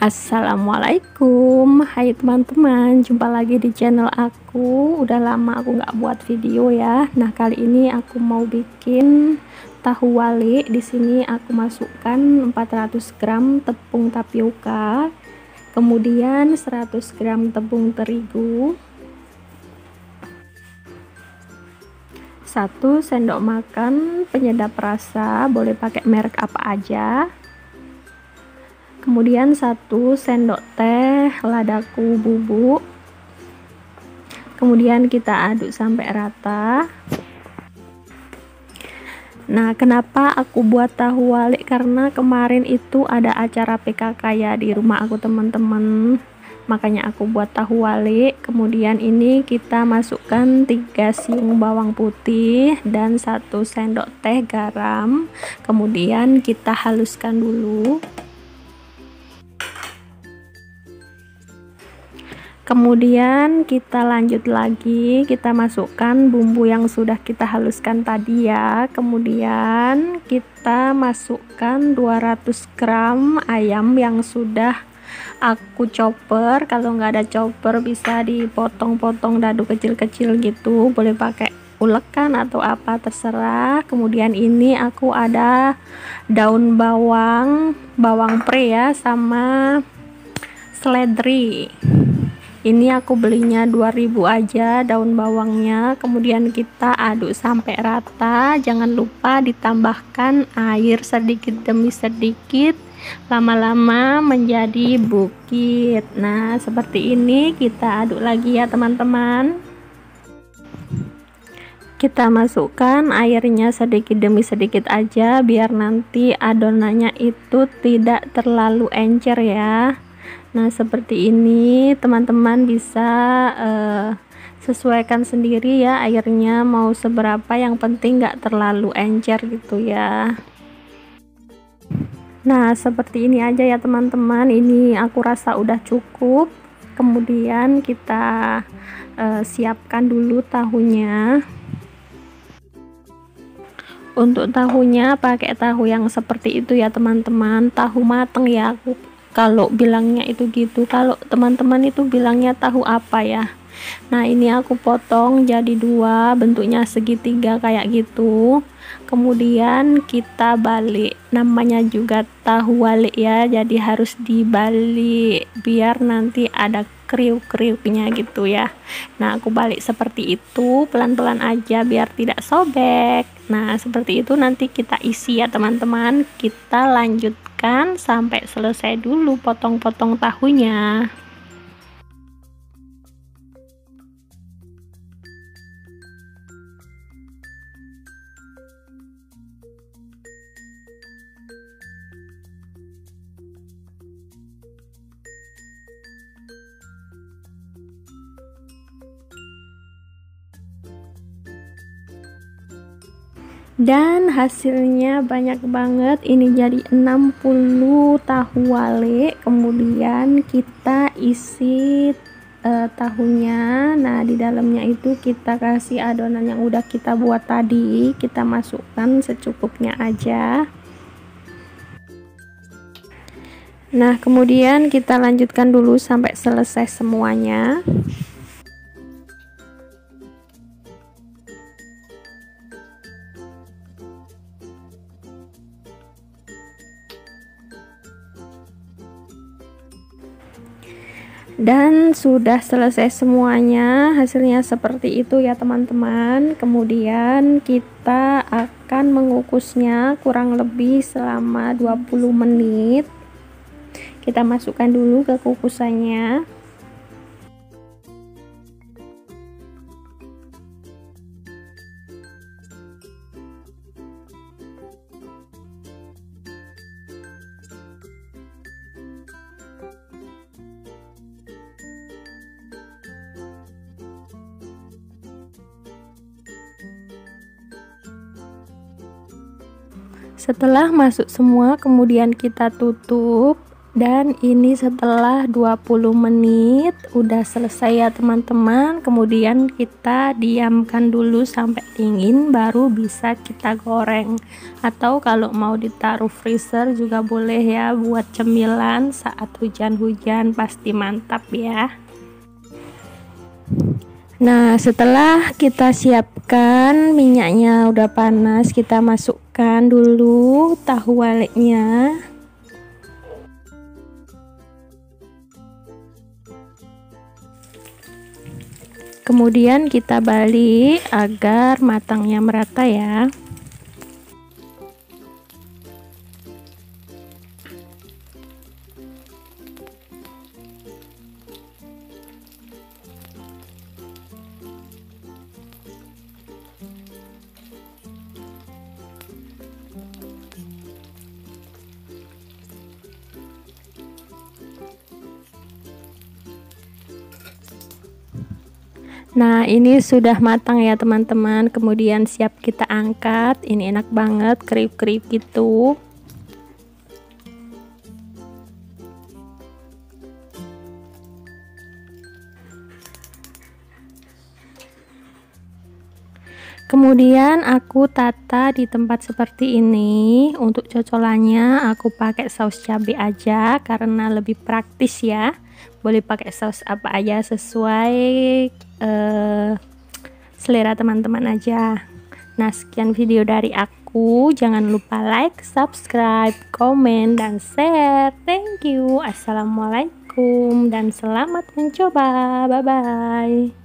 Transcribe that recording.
Assalamualaikum. Hai teman-teman Jumpa lagi di channel aku. Udah lama aku nggak buat video ya. Nah kali ini aku mau bikin Tahu wali. Di sini aku masukkan 400 gram tepung tapioka Kemudian 100 gram tepung terigu 1 sendok makan penyedap rasa Boleh pakai merek apa aja kemudian satu sendok teh ladaku bubuk kemudian kita aduk sampai rata Nah, kenapa aku buat tahu walik? Karena kemarin itu ada acara PKK ya di rumah aku teman-teman. Makanya aku buat tahu walik. Kemudian ini kita masukkan 3 siung bawang putih dan 1 sendok teh garam. Kemudian kita haluskan dulu. Kemudian kita lanjut lagi kita masukkan bumbu yang sudah kita haluskan tadi ya. Kemudian kita masukkan 200 gram ayam yang sudah aku chopper kalau nggak ada chopper bisa dipotong-potong dadu kecil-kecil gitu. Boleh pakai ulekan atau apa terserah. Kemudian ini aku ada daun bawang bawang pre ya sama seledri ini aku belinya 2000 aja daun bawangnya. Kemudian kita aduk sampai rata. Jangan lupa ditambahkan air sedikit demi sedikit. Lama-lama menjadi bukit. Nah seperti ini kita aduk lagi ya teman-teman. Kita masukkan airnya sedikit demi sedikit aja biar nanti adonannya itu tidak terlalu encer ya Nah, seperti ini teman-teman bisa uh, sesuaikan sendiri ya airnya mau seberapa yang penting nggak terlalu encer gitu ya. Nah, seperti ini aja ya teman-teman. Ini aku rasa udah cukup. Kemudian kita uh, siapkan dulu tahunya. Untuk tahunya pakai tahu yang seperti itu ya teman-teman. Tahu mateng ya aku kalau bilangnya itu gitu kalau teman-teman itu bilangnya tahu apa ya? Nah ini aku potong jadi dua bentuknya segitiga kayak gitu. Kemudian kita balik namanya juga tahu balik ya jadi harus dibalik biar nanti ada kriuk-kriuknya gitu ya. Nah aku balik seperti itu pelan-pelan aja biar tidak sobek. Nah seperti itu nanti kita isi ya teman-teman. Kita lanjut biarkan sampai selesai dulu potong-potong tahunya dan hasilnya banyak banget. Ini jadi 60 tahu wale. Kemudian kita isi uh, tahunya. Nah di dalamnya itu kita kasih adonan yang udah kita buat tadi. Kita masukkan secukupnya aja. Nah kemudian kita lanjutkan dulu sampai selesai semuanya dan sudah selesai semuanya hasilnya seperti itu ya teman-teman. Kemudian kita akan mengukusnya kurang lebih selama 20 menit. Kita masukkan dulu ke kukusannya Setelah masuk semua, kemudian kita tutup. Dan ini setelah 20 menit udah selesai ya teman-teman. Kemudian kita diamkan dulu sampai dingin baru bisa kita goreng. Atau kalau mau ditaruh freezer juga boleh ya buat cemilan saat hujan-hujan. Pasti mantap ya Nah, setelah kita siapkan minyaknya udah panas, kita masukkan dulu tahu waleknya. kemudian kita balik agar matangnya merata ya Nah, ini sudah matang ya, teman-teman. Kemudian siap kita angkat. Ini enak banget, kriuk-kriuk gitu. Kemudian aku tata di tempat seperti ini. Untuk cocolannya aku pakai saus cabai aja karena lebih praktis ya. Boleh pakai saus apa aja sesuai uh, selera teman-teman aja. Nah, sekian video dari aku. Jangan lupa like, subscribe, komen, dan share. Thank you. Assalamualaikum dan selamat mencoba. Bye bye.